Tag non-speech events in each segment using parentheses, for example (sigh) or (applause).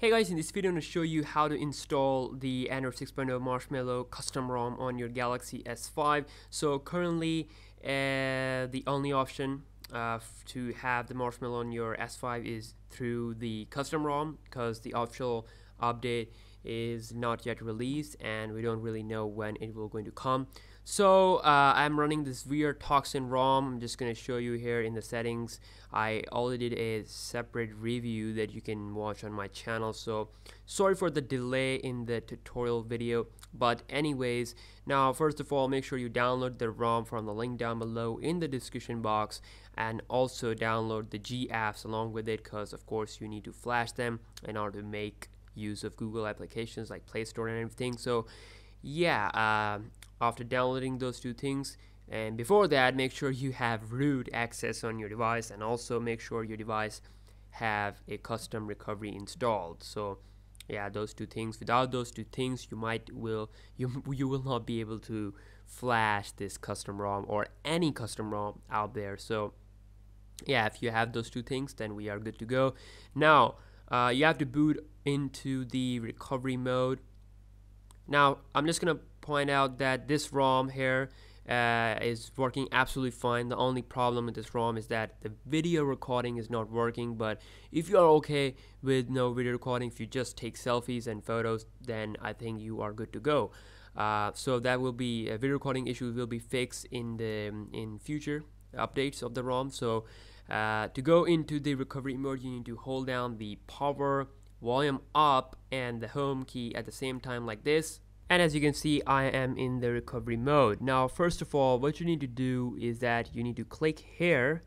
Hey guys, in this video I'm going to show you how to install the Android 6.0 Marshmallow custom ROM on your Galaxy S5. So currently uh, the only option uh, to have the Marshmallow on your S5 is through the custom ROM because the official update is not yet released and we don't really know when it will going to come. So uh, I'm running this VRToxin ROM. I'm just gonna show you here in the settings. I already did a separate review that you can watch on my channel so sorry for the delay in the tutorial video but anyways now first of all make sure you download the ROM from the link down below in the description box and also download the G apps along with it because of course you need to flash them in order to make use of Google applications like Play Store and everything. So yeah, uh, after downloading those two things, and before that, make sure you have root access on your device, and also make sure your device have a custom recovery installed. So yeah, those two things. Without those two things, you might will you (laughs) you will not be able to flash this custom ROM or any custom ROM out there. So yeah, if you have those two things, then we are good to go. Now uh, you have to boot into the recovery mode. Now I'm just gonna point out that this ROM here uh, is working absolutely fine. The only problem with this ROM is that the video recording is not working but if you are okay with no video recording if you just take selfies and photos then I think you are good to go. Uh, so that will be a video recording issue will be fixed in the in future updates of the ROM. So uh, to go into the recovery mode you need to hold down the power volume up and the home key at the same time like this. And as you can see I am in the recovery mode. Now first of all what you need to do is that you need to click here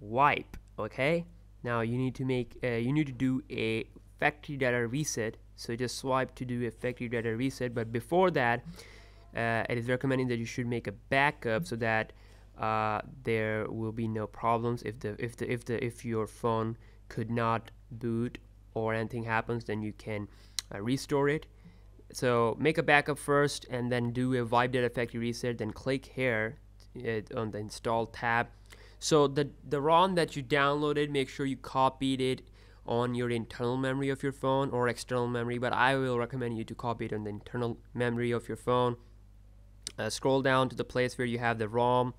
wipe okay? Now you need to make uh, you need to do a factory data reset. So just swipe to do a factory data reset. But before that uh, it is recommending that you should make a backup so that uh, there will be no problems. If the if the if the if your phone could not boot or anything happens then you can uh, restore it. So make a backup first and then do a wipe data factory reset then click here on the install tab. So the the ROM that you downloaded make sure you copied it on your internal memory of your phone or external memory but I will recommend you to copy it on the internal memory of your phone. Uh, scroll down to the place where you have the ROM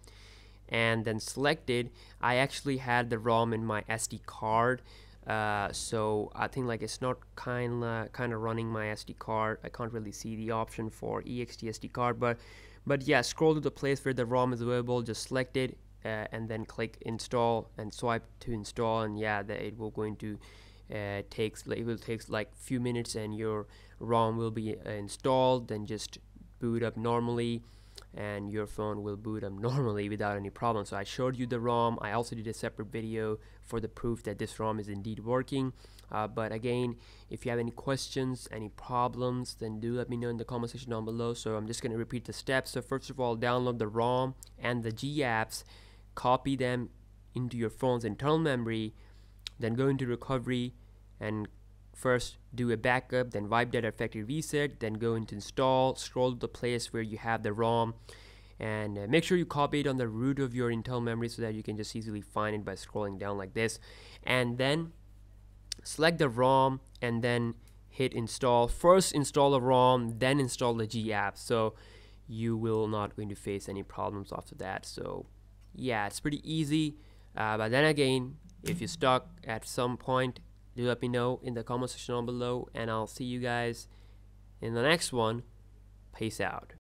and then selected I actually had the ROM in my SD card uh, so I think like it's not kind of kind of running my SD card. I can't really see the option for ext SD card but but yeah scroll to the place where the ROM is available just select it uh, and then click install and swipe to install and yeah that it will going to uh, takes it will takes like few minutes and your ROM will be uh, installed then just boot up normally and your phone will boot up (laughs) normally without any problem. So I showed you the ROM. I also did a separate video for the proof that this ROM is indeed working. Uh, but again if you have any questions any problems then do let me know in the comment section down below. So I'm just going to repeat the steps. So first of all download the ROM and the G apps copy them into your phone's internal memory then go into recovery and first do a backup then wipe data factory reset then go into install scroll to the place where you have the ROM and uh, make sure you copy it on the root of your internal memory so that you can just easily find it by scrolling down like this. And then select the ROM and then hit install. First install the ROM then install the G app. So you will not going to face any problems after that. So yeah it's pretty easy. Uh, but then again if you're stuck at some point do let me know in the comment section down below and I'll see you guys in the next one. Peace out